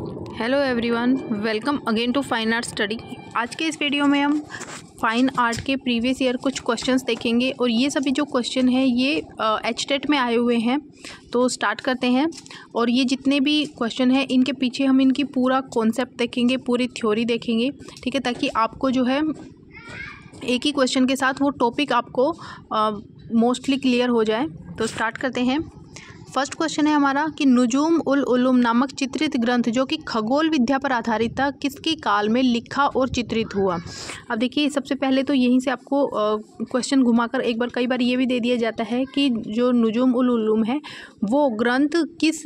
Hello everyone welcome again to fine art study आज के इस वीडियो में हम फाइन आर्ट के प्रीवियस ईयर कुछ क्वेश्चंस देखेंगे और ये सभी जो क्वेश्चन हैं, ये एच टेट में आए हुए हैं तो स्टार्ट करते हैं। और ये जितने भी क्वेश्चन हैं, इनके पीछे हम इनकी पूरा कॉन्सेप्ट देखेंगे, पूरी थ्योरी देखेंगे, ठीक है? ताकि आपको जो है, एक ही क्वेश्चन के साथ वो टॉपिक आपको मोस्टली क्लियर हो जाए। तो स्टार्ट करते हैं। फ़र्स्ट क्वेश्चन है हमारा कि नुजूम उल उलूम नामक चित्रित ग्रंथ जो कि खगोल विद्या पर आधारित था, किसके काल में लिखा और चित्रित हुआ? अब देखिए, सबसे पहले तो यहीं से आपको क्वेश्चन घुमाकर एक बार, कई बार ये भी दे दिया जाता है कि जो नुजूम उल उलूम है, वो ग्रंथ किस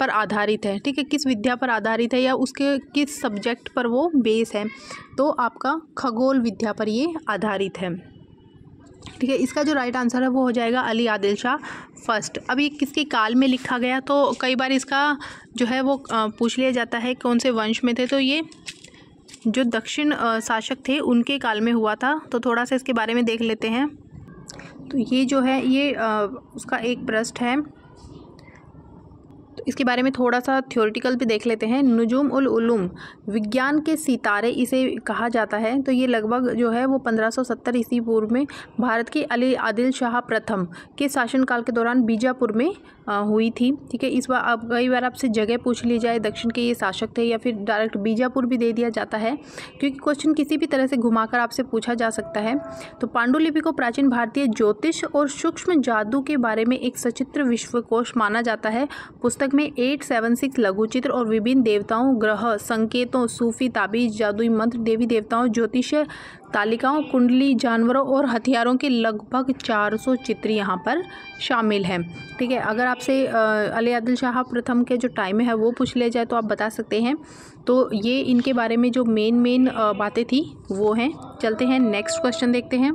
पर आधारित है? ठीक है, किस विद्या पर आधारित है या उसके किस सब्जेक्ट पर वो बेस है? तो आपका खगोल विद्या पर ये आधारित है। ठीक है, इसका जो राइट आंसर है वो हो जाएगा अली आदिल शाह फ़र्स्ट अब ये किसके काल में लिखा गया? तो कई बार इसका जो है वो पूछ लिया जाता है कौन से वंश में थे। तो ये जो दक्षिण शासक थे, उनके काल में हुआ था। तो थोड़ा सा इसके बारे में देख लेते हैं। तो ये जो है, ये उसका एक प्रश्न है। इसके बारे में थोड़ा सा थ्योरेटिकल भी देख लेते हैं। नजूम उल उलूम विज्ञान के सितारे इसे कहा जाता है। तो ये लगभग जो है वो 1570 ईस्वी पूर्व में भारत के अली आदिल शाह प्रथम के शासनकाल के दौरान बीजापुर में आ, हुई थी। ठीक है इस बार अब कई बार आपसे जगह पूछ ली जाए दक्षिण के ये शासक थे या फिर डायरेक्ट बीजापुर भी दे दिया जाता है क्योंकि क्वेश्चन किसी भी तरह से घुमाकर आपसे पूछा जा सकता है। तो पांडुलिपि को प्राचीन भारतीय ज्योतिष और सूक्ष्म जादू के बारे में एक सचित्र विश्वकोश माना जाता है। पुस्तक में एट सेवन सिक्स लघु चित्र और विभिन्न देवताओं, ग्रह, संकेतों, सूफी ताबीज जादुई मंत्र, देवी देवताओं, ज्योतिष, तालिकाओं, कुंडली, जानवरों और हथियारों के लगभग 400 चित्र यहाँ पर शामिल हैं। ठीक है, अगर आपसे अली आदिल शाह प्रथम के जो टाइम है वो पूछ लिया जाए तो आप बता सकते हैं। तो ये इनके बारे में जो मेन मेन बातें थी, वो हैं। चलते हैं नेक्स्ट क्वेश्चन देखते हैं।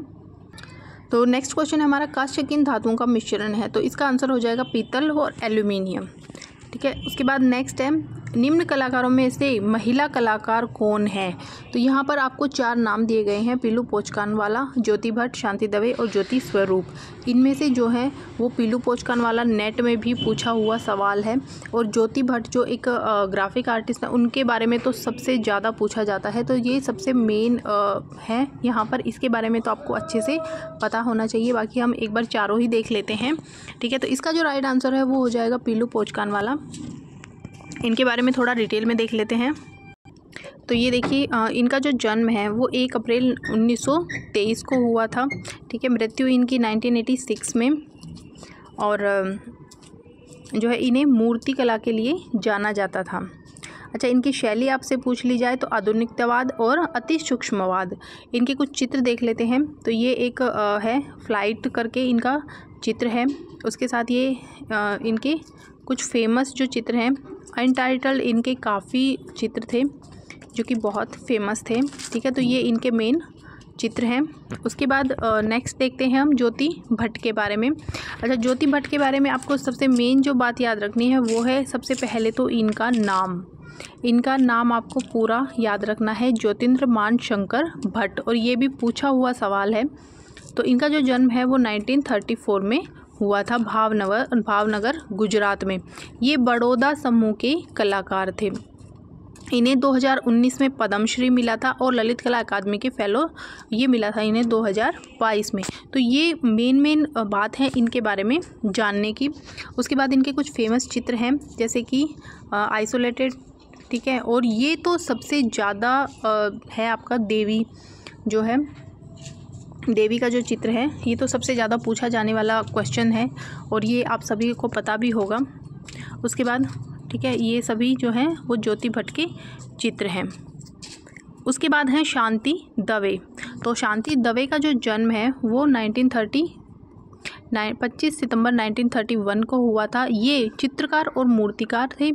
तो नेक्स्ट क्वेश्चन हमारा काश्य किन धातुओं का मिश्रण है। तो इसका आंसर हो जाएगा पीतल और एल्यूमिनियम ठीक है? उसके बाद नेक्स्ट है। निम्न कलाकारों में से महिला कलाकार कौन है? तो यहाँ पर आपको चार नाम दिए गए हैं पीलू पोचकान वाला ज्योति भट्ट, शांति दवे और ज्योति स्वरूप। इनमें से जो है, वो पीलू पोचकान वाला नेट में भी पूछा हुआ सवाल है और ज्योति भट्ट जो एक ग्राफिक आर्टिस्ट है, उनके बारे में तो सबसे ज़्यादा पूछा जाता है। तो ये सबसे मेन है यहाँ पर। इसके बारे में तो आपको अच्छे से पता होना चाहिए, बाकी हम एक बार चारों ही देख लेते हैं। ठीक है तो इसका जो राइट आंसर है, वो हो जाएगा पीलू पोचकान वाला इनके बारे में थोड़ा डिटेल में देख लेते हैं। तो ये देखिए इनका जो जन्म है, वो एक अप्रैल 1923 को हुआ था, ठीक है? मृत्यु इनकी 1986 में और जो है, इन्हें मूर्ति कला के लिए जाना जाता था। अच्छा इनकी शैली आपसे पूछ ली जाए तो आधुनिकतावाद और अति सूक्ष्मवाद। इनके कुछ चित्र देख लेते हैं। तो ये एक है, फ़्लाइट करके इनका चित्र है। उसके साथ ये इनके कुछ फ़ेमस जो चित्र हैं अनटाइटल्ड इनके काफ़ी चित्र थे, जो कि बहुत फ़ेमस थे, ठीक है? तो ये इनके मेन चित्र हैं। उसके बाद नेक्स्ट देखते हैं हम ज्योति भट्ट के बारे में। अच्छा ज्योति भट्ट के बारे में आपको सबसे मेन जो बात याद रखनी है, वो है सबसे पहले तो इनका नाम। इनका नाम आपको पूरा याद रखना है ज्योतिन्द्र मान शंकर भट्ट। और ये भी पूछा हुआ सवाल है। तो इनका जो जन्म है वो 1934 में हुआ था भावनगर भावनगर, गुजरात में। ये बड़ौदा समूह के कलाकार थे। इन्हें 2019 में पद्मश्री मिला था और ललित कला अकादमी के फेलो ये मिला था इन्हें 2022 में। तो ये मेन मेन बात है इनके बारे में जानने की। उसके बाद इनके कुछ फ़ेमस चित्र हैं, जैसे कि आइसोलेटेड ठीक है? और ये तो सबसे ज़्यादा है आपका देवी, जो है देवी का जो चित्र है, ये तो सबसे ज़्यादा पूछा जाने वाला क्वेश्चन है और ये आप सभी को पता भी होगा। उसके बाद, ठीक है, ये सभी जो हैं, वो ज्योति भट्ट के चित्र हैं। उसके बाद हैं शांति दवे। तो शांति दवे का जो जन्म है, वो 1930 पच्चीस सितंबर 1931 को हुआ था। ये चित्रकार और मूर्तिकार थे।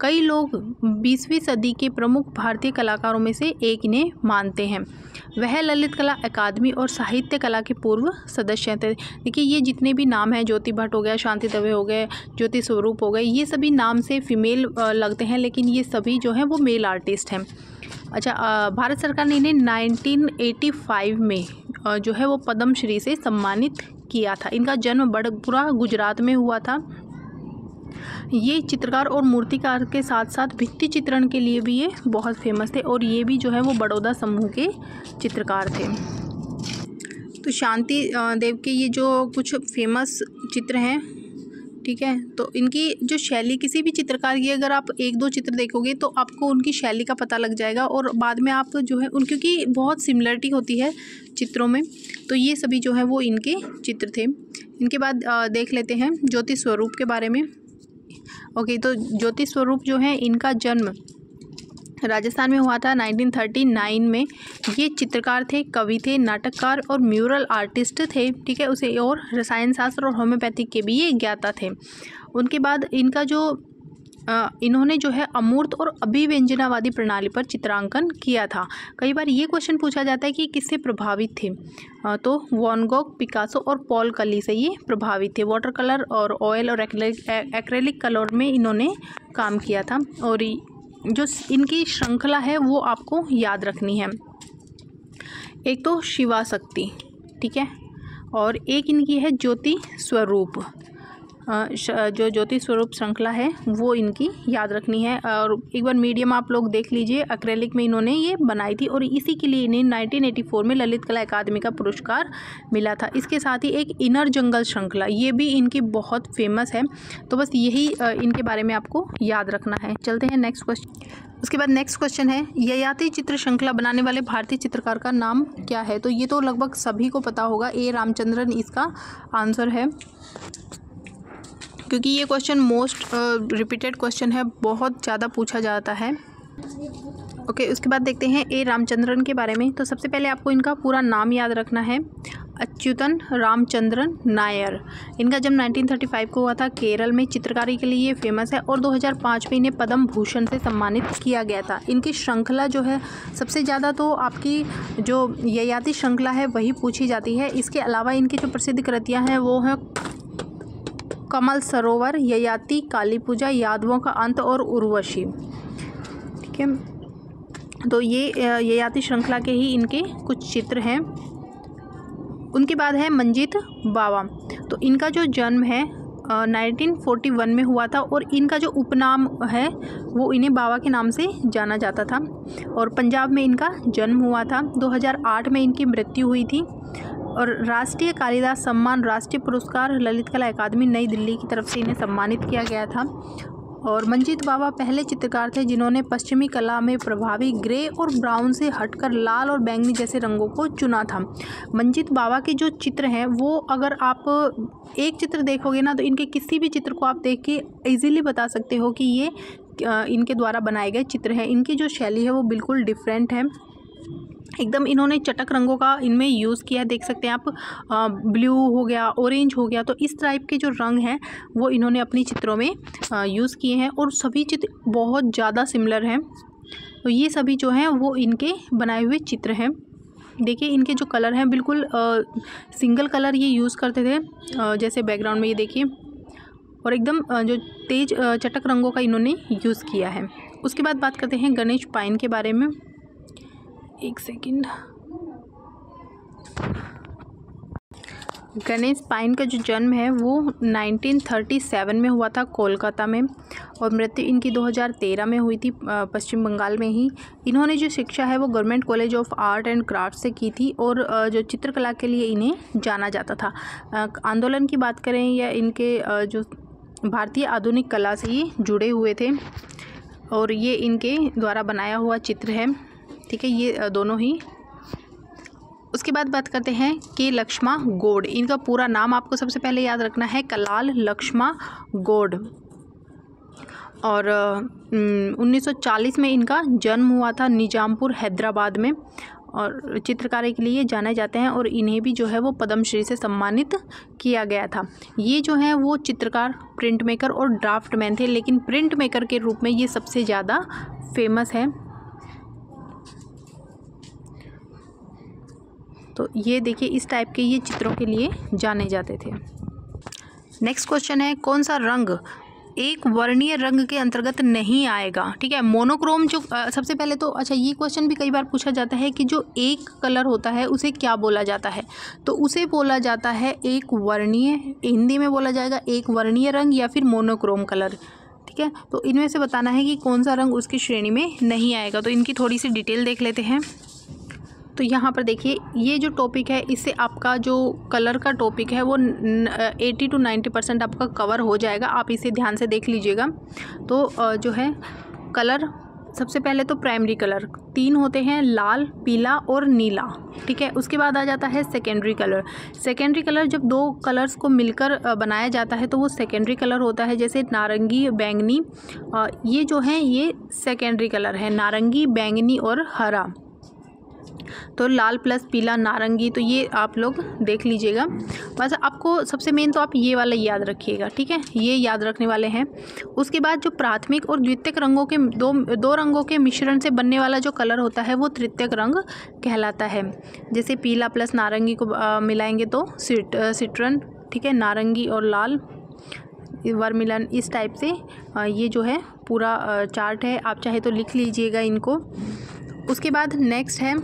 कई लोग बीसवीं सदी के प्रमुख भारतीय कलाकारों में से एक इन्हें मानते हैं। वह ललित कला अकादमी और साहित्य कला के पूर्व सदस्य थे। देखिए, ये जितने भी नाम हैं, ज्योति भट्ट हो गया, शांति दवे हो गए, ज्योति स्वरूप हो गए, ये सभी नाम से फीमेल लगते हैं, लेकिन ये सभी जो हैं, वो मेल आर्टिस्ट हैं। अच्छा भारत सरकार ने इन्हें 1985 में जो है, वो पद्मश्री से सम्मानित किया था। इनका जन्म बड़पुरा, गुजरात में हुआ था। ये चित्रकार और मूर्तिकार के साथ साथ भित्ति चित्रण के लिए भी ये बहुत फ़ेमस थे और ये भी जो है वो बड़ौदा समूह के चित्रकार थे। तो शांति देव के ये जो कुछ फ़ेमस चित्र हैं ठीक है? तो इनकी जो शैली किसी भी चित्रकार की अगर आप एक दो चित्र देखोगे तो आपको उनकी शैली का पता लग जाएगा और बाद में आप जो है उन, क्योंकि बहुत सिमिलरिटी होती है चित्रों में तो ये सभी जो है वो इनके चित्र थे। इनके बाद देख लेते हैं ज्योति स्वरूप के बारे में। ओके तो ज्योति स्वरूप जो है इनका जन्म राजस्थान में हुआ था। 1939 में ये चित्रकार थे, कवि थे, नाटककार और म्यूरल आर्टिस्ट थे, ठीक है? उसे और रसायन शास्त्र और होम्योपैथिक के भी ये ज्ञाता थे। उनके बाद इनका जो इन्होंने जो है अमूर्त और अभिव्यंजनावादी प्रणाली पर चित्रांकन किया था। कई बार ये क्वेश्चन पूछा जाता है कि किससे प्रभावित थे? तो वॉनगोक पिकासो और पॉल कली से ये प्रभावित थे। वाटर कलर और ऑयल और एक्रेलिक कलर में इन्होंने काम किया था। और जो इनकी श्रृंखला है, वो आपको याद रखनी है। एक तो शिवा शक्ति, ठीक है? और एक इनकी है ज्योति स्वरूप। जो ज्योति स्वरूप श्रृंखला है, वो इनकी याद रखनी है। और एक बार मीडियम आप लोग देख लीजिए अक्रेलिक में इन्होंने ये बनाई थी और इसी के लिए इन्हें 1984 में ललित कला अकादमी का पुरस्कार मिला था। इसके साथ ही एक इनर जंगल श्रृंखला, ये भी इनकी बहुत फ़ेमस है। तो बस यही इनके बारे में आपको याद रखना है। चलते हैं नेक्स्ट क्वेश्चन उसके बाद नेक्स्ट क्वेश्चन है, ययाति चित्र श्रृंखला बनाने वाले भारतीय चित्रकार का नाम क्या है? तो ये तो लगभग सभी को पता होगा, ए रामचंद्रन इसका आंसर है। क्योंकि ये क्वेश्चन मोस्ट रिपीटेड क्वेश्चन है बहुत ज़्यादा पूछा जाता है। ओके okay, उसके बाद देखते हैं ए रामचंद्रन के बारे में। तो सबसे पहले आपको इनका पूरा नाम याद रखना है। अच्युतन रामचंद्रन नायर। इनका जन्म 1935 को हुआ था। केरल में चित्रकारी के लिए ये फ़ेमस है और 2005 में इन्हें पद्म भूषण से सम्मानित किया गया था। इनकी श्रृंखला जो है सबसे ज़्यादा तो आपकी जो ययाति श्रृंखला है वही पूछी जाती है। इसके अलावा इनकी जो प्रसिद्ध कृतियाँ हैं वो हैं कमल सरोवर, ययाति, काली पूजा, यादवों का अंत और उर्वशी। ठीक है? तो ये ययाति श्रृंखला के ही इनके कुछ चित्र हैं। उनके बाद है मंजीत बावा। तो इनका जो जन्म है नाइनटीन फोर्टी वन में हुआ था और इनका जो उपनाम है, वो इन्हें बाबा के नाम से जाना जाता था। और पंजाब में इनका जन्म हुआ था। 2008 में इनकी मृत्यु हुई थी। और राष्ट्रीय कालिदास सम्मान, राष्ट्रीय पुरस्कार, ललित कला अकादमी नई दिल्ली की तरफ़ से इन्हें सम्मानित किया गया था। और मंजीत बाबा पहले चित्रकार थे, जिन्होंने पश्चिमी कला में प्रभावी ग्रे और ब्राउन से हटकर लाल और बैंगनी जैसे रंगों को चुना था। मंजीत बाबा के जो चित्र हैं, वो अगर आप एक चित्र देखोगे ना तो इनके किसी भी चित्र को आप देख के इजीली बता सकते हो कि ये इनके द्वारा बनाए गए चित्र हैं। इनकी जो शैली है, वो बिल्कुल डिफरेंट है। एकदम इन्होंने चटक रंगों का इनमें यूज़ किया देख सकते हैं आप ब्लू हो गया ऑरेंज हो गया तो इस टाइप के जो रंग हैं वो इन्होंने अपनी चित्रों में यूज़ किए हैं और सभी चित्र बहुत ज़्यादा सिमिलर हैं। तो ये सभी जो हैं वो इनके बनाए हुए चित्र हैं। देखिए इनके जो कलर हैं बिल्कुल आ, सिंगल कलर ये यूज़ करते थे आ, जैसे बैकग्राउंड में ये देखिए। और एकदम जो तेज चटक रंगों का इन्होंने यूज़ किया है। उसके बाद बात करते हैं गणेश पाइन के बारे में। एक सेकंड। गणेश पाइन का जो जन्म है, वो 1937 में हुआ था कोलकाता में और मृत्यु इनकी 2013 में हुई थी पश्चिम बंगाल में ही। इन्होंने जो शिक्षा है, वो government college of art and craft से की थी और जो चित्रकला के लिए इन्हें जाना जाता था। आंदोलन की बात करें या इनके जो भारतीय आधुनिक कला से ये जुड़े हुए थे और ये इनके द्वारा बनाया हुआ चित्र है। ठीक है, ये दोनों ही। उसके बाद बात करते हैं के लक्ष्मा गोड। इनका पूरा नाम आपको सबसे पहले याद रखना है, कलाल लक्ष्मा गोड। और 1940 में इनका जन्म हुआ था निजामपुर, हैदराबाद में। और चित्रकारी के लिए जाने जाते हैं और इन्हें भी जो है वो पद्मश्री से सम्मानित किया गया था। ये जो है वो चित्रकार प्रिंट मेकर और ड्राफ्ट मैन थे, लेकिन प्रिंट मेकर के रूप में ये सबसे ज़्यादा फ़ेमस है। तो ये देखिए इस टाइप के ये चित्रों के लिए जाने जाते थे। नेक्स्ट क्वेश्चन है कौन सा रंग एक वर्णीय रंग के अंतर्गत नहीं आएगा? ठीक है मोनोक्रोम जो आ, सबसे पहले तो अच्छा ये क्वेश्चन भी कई बार पूछा जाता है कि जो एक कलर होता है उसे क्या बोला जाता है? तो उसे बोला जाता है एक वर्णीय हिंदी में बोला जाएगा एक वर्णीय रंग या फिर मोनोक्रोम कलर ठीक है तो इनमें से बताना है कि कौन सा रंग उसकी श्रेणी में नहीं आएगा। तो इनकी थोड़ी सी डिटेल देख लेते हैं। तो यहाँ पर देखिए, ये जो टॉपिक है, इससे आपका जो कलर का टॉपिक है, वो एटी टू नाइन्टी परसेंट आपका कवर हो जाएगा। आप इसे ध्यान से देख लीजिएगा। तो जो है कलर सबसे पहले तो प्राइमरी कलर तीन होते हैं लाल, पीला और नीला, ठीक है? उसके बाद आ जाता है सेकेंडरी कलर सेकेंडरी कलर जब दो कलर्स को मिलकर बनाया जाता है तो वो सेकेंडरी कलर होता है, जैसे नारंगी, बैंगनी ये जो है, ये सेकेंडरी कलर है, नारंगी, बैंगनी और हरा। तो लाल प्लस पीला नारंगी तो ये आप लोग देख लीजिएगा। बस आपको सबसे मेन तो आप ये वाला याद रखिएगा ठीक है? ये याद रखने वाले हैं। उसके बाद जो प्राथमिक और द्वितीयक रंगों के दो दो रंगों के मिश्रण से बनने वाला जो कलर होता है वो तृतीयक रंग कहलाता है। जैसे पीला प्लस नारंगी को आ, मिलाएँगे तो सिट सिट्रन ठीक है? नारंगी और लाल वर्मिलन इस टाइप से ये जो है पूरा चार्ट है। आप चाहे तो लिख लीजिएगा इनको। उसके बाद नेक्स्ट है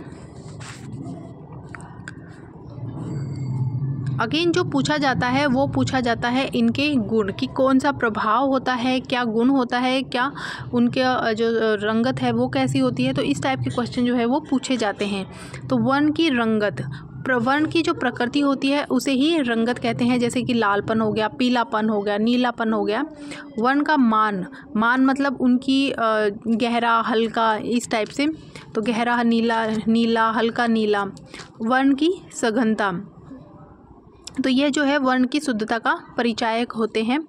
अगेन जो पूछा जाता है, वो पूछा जाता है इनके गुण कि कौन सा प्रभाव होता है, क्या गुण होता है, क्या उनके जो रंगत है वो कैसी होती है? तो इस टाइप के क्वेश्चन जो है वो पूछे जाते हैं। तो वन की रंगत प्रवर्ण की जो प्रकृति होती है, उसे ही रंगत कहते हैं। जैसे कि लालपन हो गया, पीलापन हो गया, नीलापन हो गया। वर्ण का मान मान मतलब उनकी गहरा, हल्का, इस टाइप से। तो गहरा, नीला नीला, हल्का, नीला। वर्ण की सघनता। तो ये जो है वर्ण की शुद्धता का परिचायक होते हैं।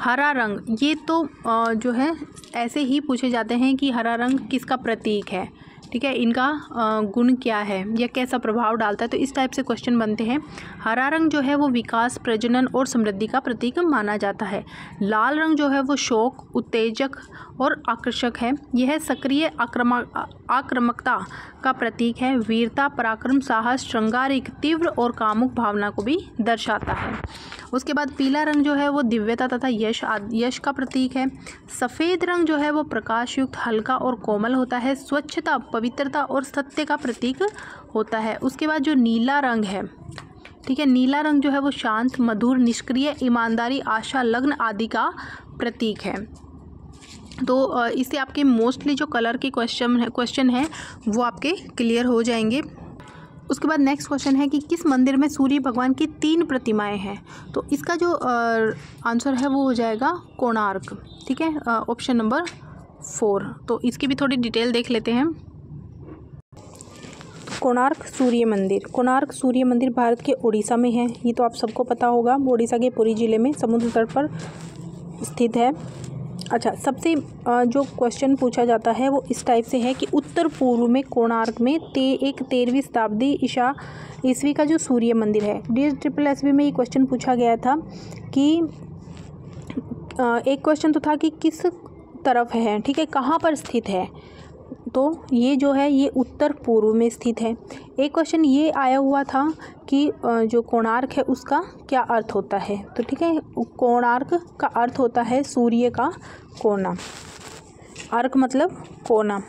हरा रंग, ये तो जो है, ऐसे ही पूछे जाते हैं कि हरा रंग किसका प्रतीक है। ठीक है, इनका गुण क्या है या कैसा प्रभाव डालता है तो इस टाइप से क्वेश्चन बनते हैं। हरा रंग जो है वो विकास, प्रजनन और समृद्धि का प्रतीक माना जाता है। लाल रंग जो है वो शोक, उत्तेजक और आकर्षक है। यह सक्रिय आक्रमक आक्रामकता का प्रतीक है। वीरता, पराक्रम, साहस, श्रृंगारिक, तीव्र और कामुक भावना को भी दर्शाता है। उसके बाद पीला रंग जो है वो दिव्यता तथा यश यश का प्रतीक है। सफ़ेद रंग जो है वो प्रकाशयुक्त हल्का और कोमल होता है। स्वच्छता पवित्रता और सत्य का प्रतीक होता है। उसके बाद जो नीला रंग है, ठीक है, नीला रंग जो है वो शांत, मधुर, निष्क्रिय, ईमानदारी, आशा, लग्न आदि का प्रतीक है। तो इससे आपके मोस्टली जो कलर के क्वेश्चन क्वेश्चन है, वो आपके क्लियर हो जाएँगे। उसके बाद नेक्स्ट क्वेश्चन है कि किस मंदिर में सूर्य भगवान की तीन प्रतिमाएँ हैं? तो इसका जो आंसर है वो हो जाएगा कोणार्क, ठीक है ऑप्शन नंबर फोर। तो इसकी भी थोड़ी डिटेल देख लेते हैं। कोणार्क सूर्य मंदिर। कोणार्क सूर्य मंदिर भारत के उड़ीसा में है। ये तो आप सबको पता होगा उड़ीसा के पुरी ज़िले में समुद्र तट पर स्थित है। अच्छा सबसे जो क्वेश्चन पूछा जाता है वो इस टाइप से है कि उत्तर पूर्व में कोणार्क में ते, एक तेरहवीं शताब्दी ईशा ईस्वी का जो सूर्य मंदिर है। डी ट्रिपल एस में ये क्वेश्चन पूछा गया था कि एक क्वेश्चन तो था कि किस तरफ़ है, ठीक है, कहाँ पर स्थित है? तो ये जो है, ये उत्तर पूर्व में स्थित है। एक क्वेश्चन ये आया हुआ था कि जो कोणार्क है, उसका क्या अर्थ होता है? तो ठीक है, कोणार्क का अर्थ होता है सूर्य का कोना। अर्क मतलब कोना।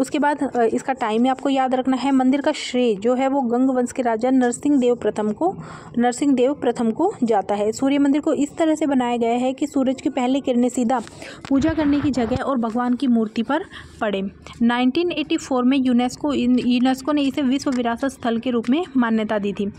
उसके बाद इसका टाइम आपको याद रखना है, मंदिर का श्रेय जो है वो गंग वंश के राजा नरसिंह देव प्रथम को, नरसिंह देव प्रथम को जाता है। सूर्य मंदिर को इस तरह से बनाया गया है कि सूरज की पहली किरणें सीधा पूजा करने की जगह और भगवान की मूर्ति पर पड़े। 1984 में यूनेस्को यूनेस्को ने इसे विश्व विरासत स्थल के रूप में मान्यता दी थी।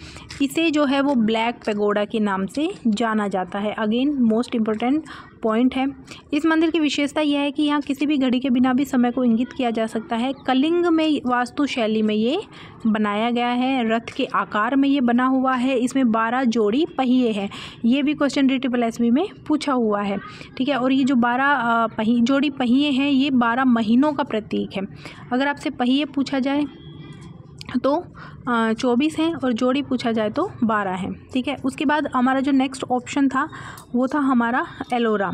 इसे जो है वो ब्लैक पेगोडा के नाम से जाना जाता है। अगेन मोस्ट इम्पोर्टेंट पॉइंट है। इस मंदिर की विशेषता यह है कि यहाँ किसी भी घड़ी के बिना भी समय को इंगित किया जा सकता है। कलिंग में वास्तु शैली में ये बनाया गया है, रथ के आकार में ये बना हुआ है, इसमें बारह जोड़ी पहिए हैं। ये भी क्वेश्चन डी ट्रिपल एस में पूछा हुआ है। ठीक है, और ये जो बारह पही, जोड़ी पहिए हैं, ये बारह महीनों का प्रतीक है। अगर आपसे पहिए पूछा जाए तो चौबीस हैं और जोड़ी पूछा जाए तो बारह है, ठीक है? उसके बाद हमारा जो नेक्स्ट ऑप्शन था, वो था हमारा एलोरा।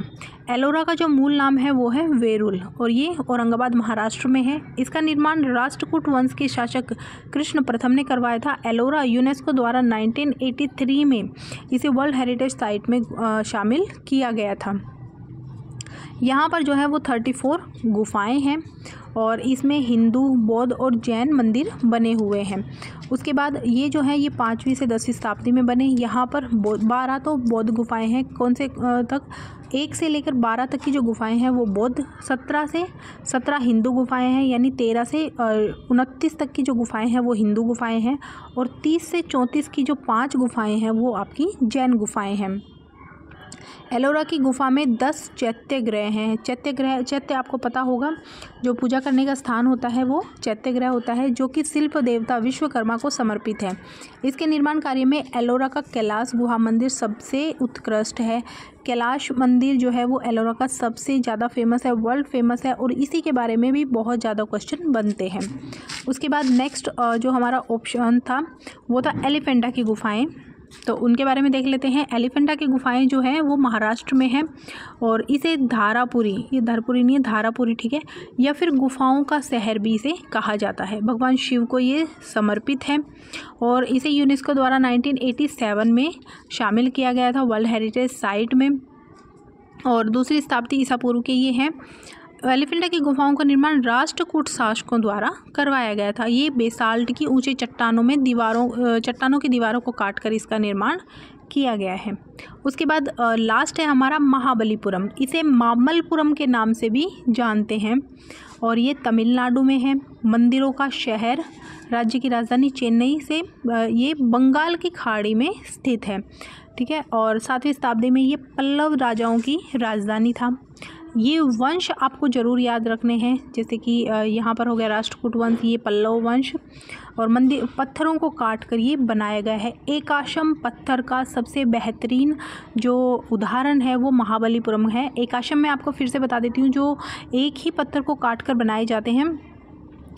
एलोरा का जो मूल नाम है, वो है वेरुल और ये औरंगाबाद महाराष्ट्र में है। इसका निर्माण राष्ट्रकूट वंश के शासक कृष्ण प्रथम ने करवाया था। एलोरा यूनेस्को द्वारा 1983 में इसे वर्ल्ड हेरिटेज साइट में शामिल किया गया था। यहाँ पर जो है वो थर्टी फोर गुफाएँ हैं और इसमें हिंदू, बौद्ध और जैन मंदिर बने हुए हैं। उसके बाद ये जो है ये पाँचवीं से दसवीं शताब्दी में बने। यहाँ पर बारह तो बौद्ध गुफाएँ हैं। कौन से तक? एक से लेकर बारह तक की जो गुफाएँ हैं वो बौद्ध, सत्रह से सत्रह हिंदू गुफाएँ हैं, यानी तेरह से उनतीस तक की जो गुफाएँ हैं वो हिंदू गुफाएँ हैं और तीस से चौंतीस की जो पाँच गुफाएँ हैं वो आपकी जैन गुफाएँ हैं। एलोरा की गुफा में दस चैत्य ग्रह हैं। चैत्य ग्रह चैत्य आपको पता होगा, जो पूजा करने का स्थान होता है वो चैत्य ग्रह होता है, जो कि शिल्प देवता विश्वकर्मा को समर्पित है। इसके निर्माण कार्य में एलोरा का कैलाश गुहा मंदिर सबसे उत्कृष्ट है। कैलाश मंदिर जो है वो एलोरा का सबसे ज़्यादा फ़ेमस है वर्ल्ड फ़ेमस है, और इसी के बारे में भी बहुत ज़्यादा क्वेश्चन बनते हैं। उसके बाद नेक्स्ट जो हमारा ऑप्शन था, वो था एलिफेंटा की गुफाएँ। तो उनके बारे में देख लेते हैं। एलिफेंटा की गुफाएँ जो हैं, वो महाराष्ट्र में हैं और इसे धारापुरी, ये धारपुरी नहीं है, धारापुरी, ठीक है? या फिर गुफाओं का शहर भी इसे कहा जाता है। भगवान शिव को ये समर्पित है और इसे यूनेस्को द्वारा 1987 में शामिल किया गया था, वर्ल्ड हेरिटेज साइट में। और दूसरी शताब्दी ईसा पूर्व के ये हैं एलिफेंटा की गुफाओं का निर्माण राष्ट्रकूट शासकों द्वारा करवाया गया था। ये बेसाल्ट की ऊँचे चट्टानों में दीवारों चट्टानों की दीवारों को काटकर इसका निर्माण किया गया है। उसके बाद लास्ट है हमारा महाबलीपुरम। इसे मामलपुरम के नाम से भी जानते हैं और ये तमिलनाडु में है। मंदिरों का शहर राज्य की राजधानी चेन्नई से ये बंगाल की खाड़ी में स्थित है। ठीक है? और सातवीं शताब्दी में ये पल्लव राजाओं की राजधानी था। ये वंश आपको ज़रूर याद रखने हैं, जैसे कि यहाँ पर हो गया राष्ट्रकूट वंश, ये पल्लव वंश, और मंदिर पत्थरों को काट कर ये बनाया गया है। एकाशम पत्थर का सबसे बेहतरीन जो उदाहरण है, वो महाबलीपुरम है। एकाशम में आपको फिर से बता देती हूँ, जो एक ही पत्थर को काट कर बनाए जाते हैं,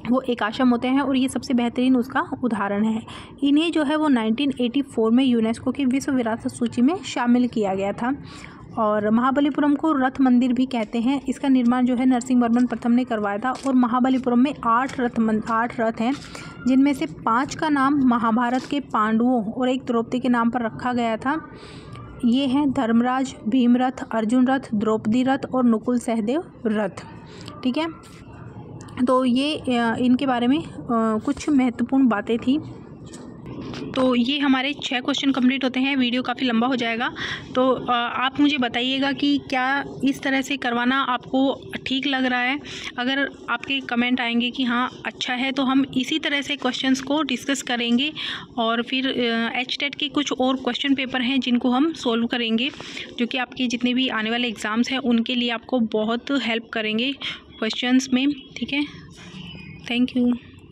वो एक आश्रम होते हैं, और ये सबसे बेहतरीन उसका उदाहरण है। इन्हें जो है वो 1984 में यूनेस्को की विश्व विरासत सूची में शामिल किया गया था। और महाबलीपुरम को रथ मंदिर भी कहते हैं। इसका निर्माण जो है नरसिंह वर्मन प्रथम ने करवाया था और महाबलीपुरम में आठ रथ आठ रथ हैं, जिनमें से पाँच का नाम महाभारत के पांडवों और एक द्रौपदी के नाम पर रखा गया था। ये हैं धर्मराज, भीम रथ, अर्जुन रथ, द्रौपदी रथ और नुकुल सहदेव रथ। ठीक है? तो ये इनके बारे में कुछ महत्वपूर्ण बातें थी। तो ये हमारे छः क्वेश्चन कंप्लीट होते हैं वीडियो काफ़ी लंबा हो जाएगा। तो आप मुझे बताइएगा कि क्या इस तरह से करवाना आपको ठीक लग रहा है? अगर आपके कमेंट आएँगे कि हाँ अच्छा है तो हम इसी तरह से क्वेश्चंस को डिस्कस करेंगे और फिर एच टेट के कुछ और क्वेश्चन पेपर हैं जिनको हम सोल्व करेंगे, जो कि आपके जितने भी आने वाले एग्ज़ाम्स हैं, उनके लिए आपको बहुत हेल्प करेंगे क्वेश्चंस में, ठीक है? Thank you